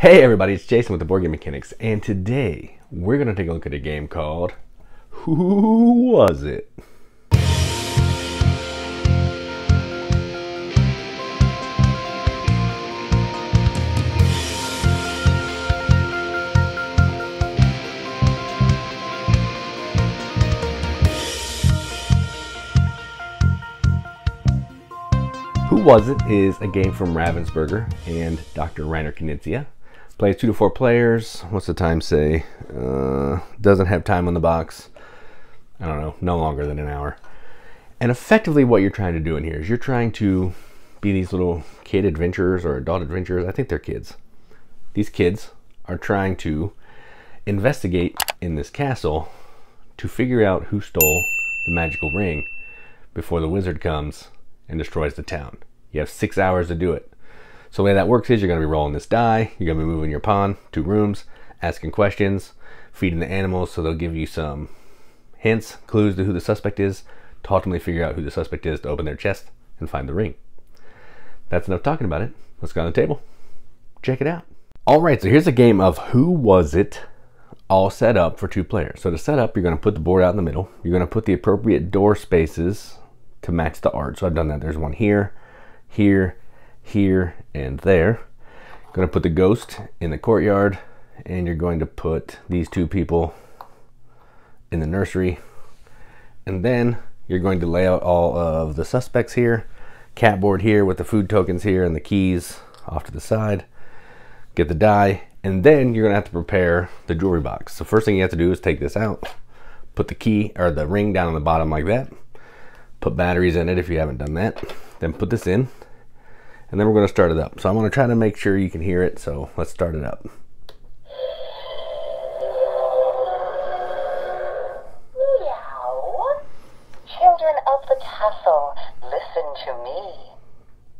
Hey everybody, it's Jason with the Board Game Mechanics, and today we're going to take a look at a game called Who Was It? Who Was It is a game from Ravensburger and Dr. Reiner Knizia. Plays two to four players. What's the time say? Uh, doesn't have time on the box. I don't know, no longer than an hour. And effectively, what you're trying to do in here is you're trying to be these little kid adventurers or adult adventurers. I think they're kids. These kids are trying to investigate in this castle to figure out who stole the magical ring before the wizard comes and destroys the town. You have six hours to do it. So the way that works is you're going to be rolling this die, you're going to be moving your pawn to rooms, asking questions, feeding the animals so they'll give you some hints, clues to who the suspect is, to ultimately figure out who the suspect is to open their chest and find the ring. That's enough talking about it. Let's go on the table. Check it out. All right, so here's a game of Who Was It all set up for two players. So to set up, you're going to put the board out in the middle. You're going to put the appropriate door spaces to match the art. So I've done that. There's one here, here, here, and there. I'm going to put the ghost in the courtyard, and you're going to put these two people in the nursery. And then you're going to lay out all of the suspects here, cat board here with the food tokens here and the keys off to the side. Get the die, and then you're going to have to prepare the jewelry box. So first thing you have to do is take this out, put the key or the ring down on the bottom like that put batteries in it if you haven't done that. Then put this in, and then we're going to start it up. So I'm going to try to make sure you can hear it, so let's start it up. Meow. Children of the castle, listen to me.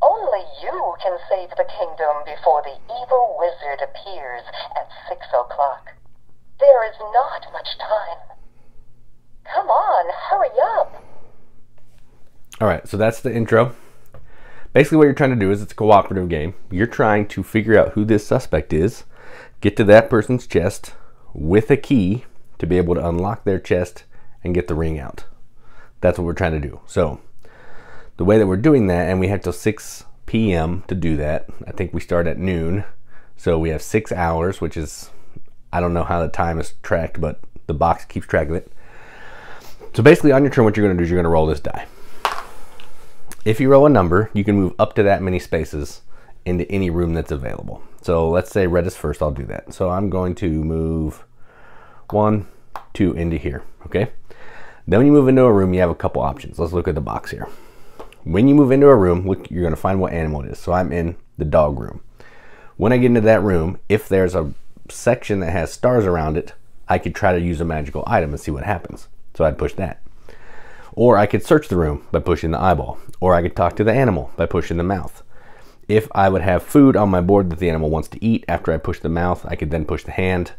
Only you can save the kingdom before the evil wizard appears at six o'clock. There is not much time. Come on, hurry up. All right, so that's the intro. Basically, what you're trying to do is it's a cooperative game. You're trying to figure out who this suspect is, get to that person's chest with a key to be able to unlock their chest and get the ring out. That's what we're trying to do. So, the way that we're doing that, and we have till 6 p.m. to do that. I think we start at noon. So, we have six hours, which is, I don't know how the time is tracked, but the box keeps track of it. So, basically, on your turn, what you're going to do is you're going to roll this die. If you roll a number, you can move up to that many spaces into any room that's available. So let's say red is first, I'll do that. So I'm going to move one, two into here, okay? Then when you move into a room, you have a couple options. Let's look at the box here. When you move into a room, look, you're gonna find what animal it is. So I'm in the dog room. When I get into that room, if there's a section that has stars around it, I could try to use a magical item and see what happens. So I'd push that. Or I could search the room by pushing the eyeball. Or I could talk to the animal by pushing the mouth. If I would have food on my board that the animal wants to eat after I push the mouth, I could then push the hand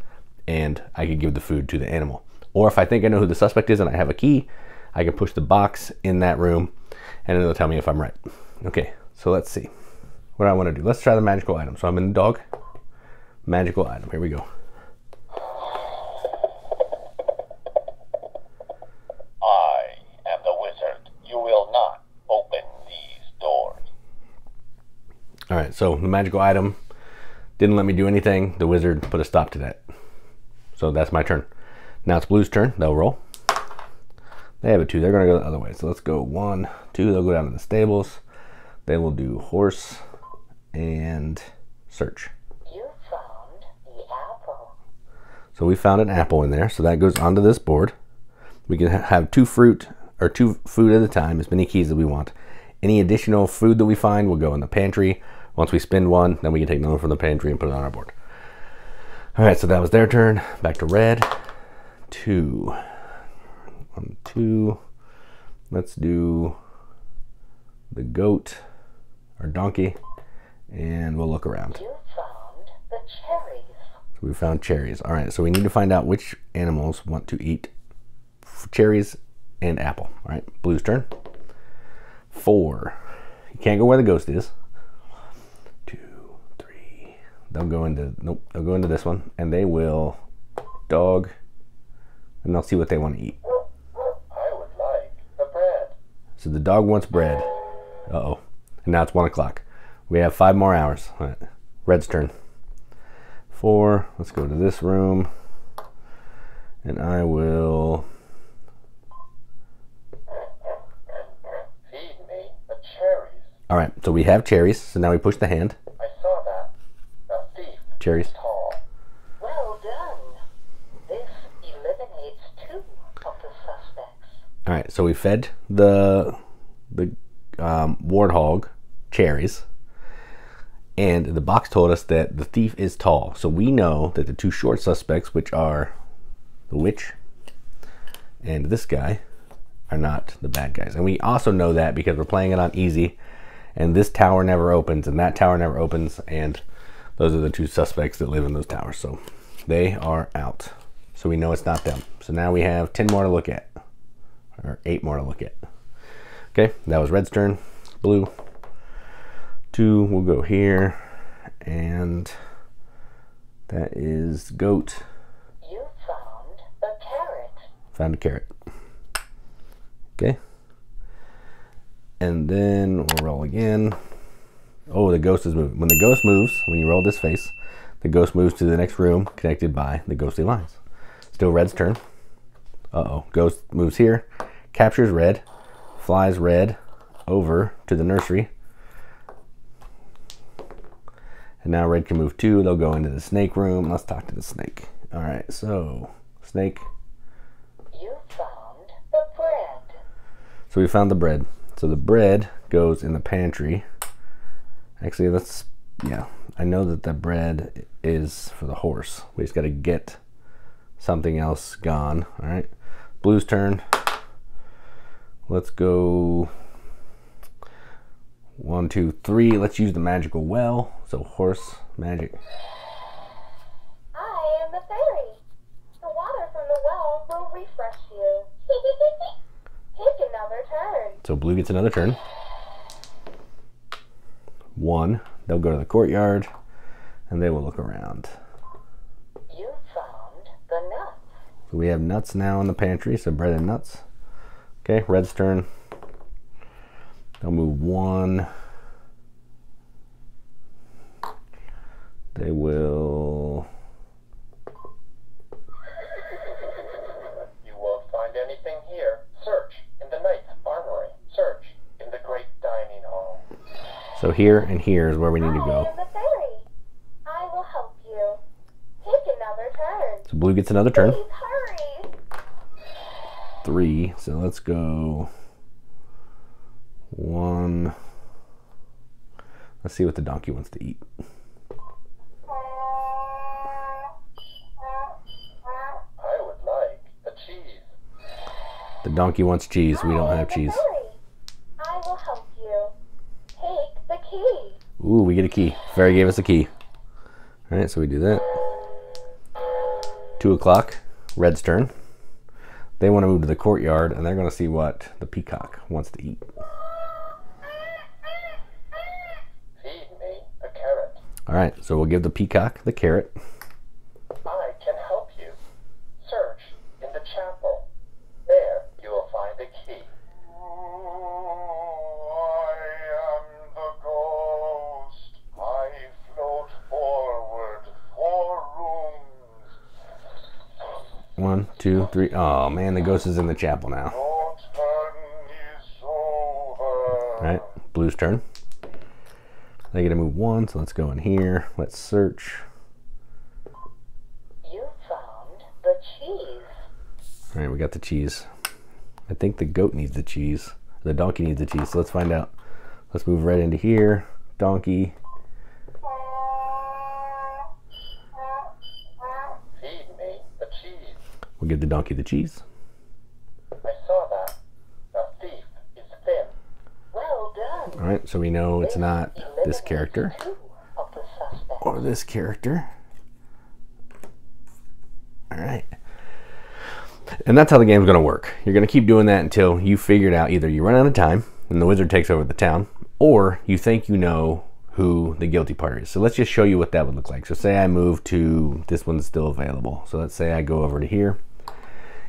and I could give the food to the animal. Or if I think I know who the suspect is and I have a key, I can push the box in that room and it'll tell me if I'm right. Okay, so let's see what I want to do. Let's try the magical item. So I'm in the dog. Magical item. Here we go. All right, so the magical item didn't let me do anything. The wizard put a stop to that. So that's my turn. Now it's Blue's turn. They'll roll. They have a two. They're going to go the other way. So let's go one, two. They'll go down to the stables. They will do horse and search. You found the apple. So we found an apple in there. So that goes onto this board. We can have two fruit or two food at a time, as many keys as we want. Any additional food that we find will go in the pantry once we spend one, then we can take another from the pantry and put it on our board. All right, so that was their turn. Back to red. Two. One, two. Let's do the goat or donkey, and we'll look around. You found the cherries. So we found cherries. All right, so we need to find out which animals want to eat cherries and apple. All right, blue's turn. Four. You can't go where the ghost is. They'll go into nope, they'll go into this one, and they will dog, and they'll see what they want to eat. I would like bread. So the dog wants bread. Uh oh, and now it's one o'clock. We have five more hours. All right. Red's turn. Four. Let's go to this room, and I will. Feed me the cherries. All right. So we have cherries. So now we push the hand. I saw that. The thief Cherries. Well done. This eliminates two of the suspects. All right, so we fed the the um, warthog cherries, and the box told us that the thief is tall. So we know that the two short suspects, which are the witch and this guy, are not the bad guys. And we also know that because we're playing it on easy, and this tower never opens, and that tower never opens, and those are the two suspects that live in those towers. So they are out. So we know it's not them. So now we have 10 more to look at or eight more to look at. Okay, that was red's turn. Blue. Two will go here, and that is goat. You found a carrot. Found a carrot. Okay. And then we'll roll again. Oh, the ghost is moving. When the ghost moves, when you roll this face, the ghost moves to the next room connected by the ghostly lines. Still red's turn. Uh oh. Ghost moves here, captures red, flies red over to the nursery. And now red can move two. They'll go into the snake room. Let's talk to the snake. All right, so snake. You found the bread. So we found the bread. So the bread goes in the pantry. Actually, let's, yeah, I know that the bread is for the horse. We just got to get something else gone. All right. Blue's turn. Let's go one, two, three. Let's use the magical well. So horse magic. I am the fairy. The water from the well will refresh you. Take another turn. So blue gets another turn. One. They'll go to the courtyard and they will look around. You found the nuts. So we have nuts now in the pantry, so bread and nuts. Okay, red's turn. They'll move one. They will. You won't find anything here. Search in the knight's armory. Search in the great dining hall. So here and here is where we need to go. am the fairy. I will help you. Take another turn. So blue gets another turn. Three. So let's go. One. Let's see what the donkey wants to eat. I would like the cheese. The donkey wants cheese. We don't have cheese. fairy. I will help you. Take the key. Ooh, we get a key. Fairy gave us a key. All right, so we do that. Two o'clock, Red's turn. They want to move to the courtyard, and they're going to see what the peacock wants to eat. Feed me a carrot. All right, so we'll give the peacock the carrot. Three. Oh man, the ghost is in the chapel now. Your turn is over. All right, Blue's turn. They get to move one, so let's go in here. Let's search. You found the cheese. All right, we got the cheese. I think the goat needs the cheese. The donkey needs the cheese. So let's find out. Let's move right into here. Donkey. Feed me the cheese. We'll give the donkey the cheese. I saw that. The thief is thin. Well done. All right, so we know it's not this character Two of the suspects. or this character. All right. And that's how the game's going to work. You're going to keep doing that until you figure it out. Either you run out of time and the wizard takes over the town, or you think you know who the guilty party is. So let's just show you what that would look like. So say I move to this one's still available. So let's say I go over to here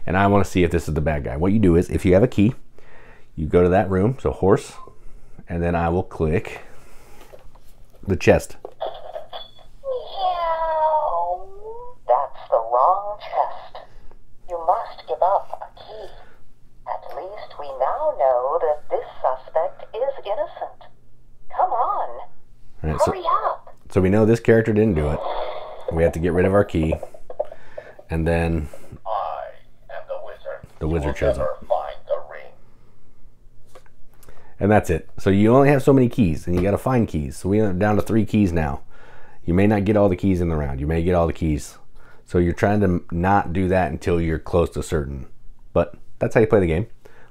and I want to see if this is the bad guy. What you do is if you have a key, you go to that room, so horse, and then I will click the chest. Meow. That's the wrong chest. You must give up a key. At least we now know that this suspect is innocent. Come on. All right, so, Hurry up. so we know this character didn't do it. We have to get rid of our key. And then I am the wizard. The wizard will shows never find the ring. and that's it. So you only have so many keys, and you got to find keys. So we are down to three keys now. You may not get all the keys in the round. You may get all the keys. So you're trying to not do that until you're close to certain. But that's how you play the game.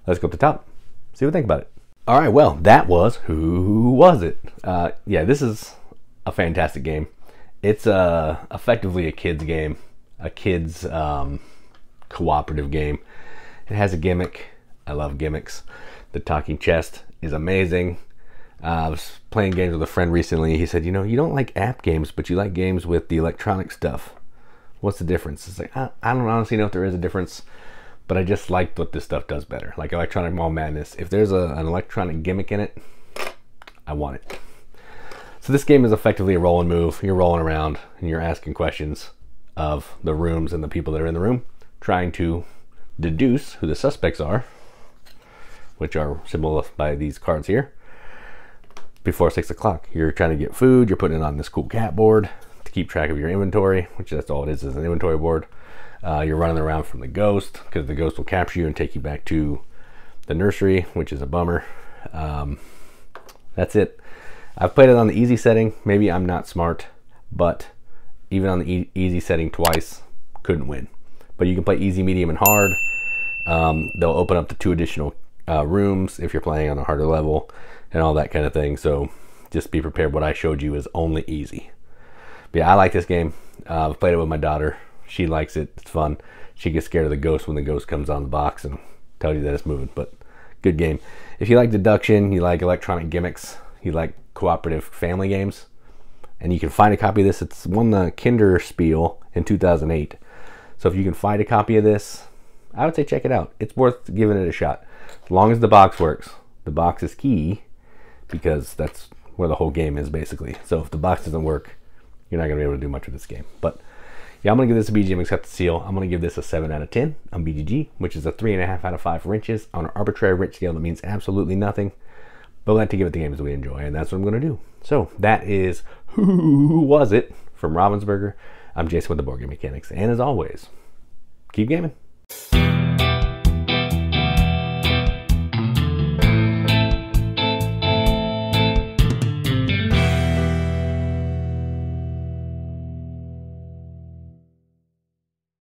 Let's go up the top. See what you think about it. All right. Well, that was who was it? Uh, yeah, this is a fantastic game. It's uh, effectively a kids game, a kids um, cooperative game. It has a gimmick. I love gimmicks. The talking chest is amazing. Uh, I was playing games with a friend recently. He said, "You know, you don't like app games, but you like games with the electronic stuff. What's the difference?" It's like I, I don't honestly know if there is a difference, but I just like what this stuff does better. Like Electronic Mall Madness. If there's a, an electronic gimmick in it, I want it. So this game is effectively a roll and move. You're rolling around and you're asking questions of the rooms and the people that are in the room, trying to deduce who the suspects are, which are symbolized by these cards here. Before six o'clock, you're trying to get food. You're putting it on this cool cat board to keep track of your inventory, which that's all it is, is an inventory board. Uh, you're running around from the ghost because the ghost will capture you and take you back to the nursery, which is a bummer. Um, that's it. I've played it on the easy setting. Maybe I'm not smart, but even on the e- easy setting twice, couldn't win. But you can play easy, medium, and hard. Um, they'll open up the two additional uh, rooms if you're playing on a harder level and all that kind of thing. So just be prepared. What I showed you is only easy. But yeah, I like this game. Uh, I've played it with my daughter. She likes it. It's fun. She gets scared of the ghost when the ghost comes on the box and tells you that it's moving. But good game. If you like deduction, you like electronic gimmicks, you like cooperative family games, and you can find a copy of this. It's won the Kinderspiel in 2008. So if you can find a copy of this, I would say check it out. It's worth giving it a shot. As long as the box works. The box is key because that's where the whole game is basically. So if the box doesn't work, you're not going to be able to do much with this game. But yeah, I'm going to give this a BGM the seal. I'm going to give this a 7 out of 10 on BGG, which is a 3.5 out of 5 wrenches on an arbitrary wrench scale that means absolutely nothing. But we like to give it the games that we enjoy, and that's what I'm going to do. So that is Who Was It from Ravensburger. I'm Jason with the Board Game Mechanics, and as always, keep gaming. Thank you.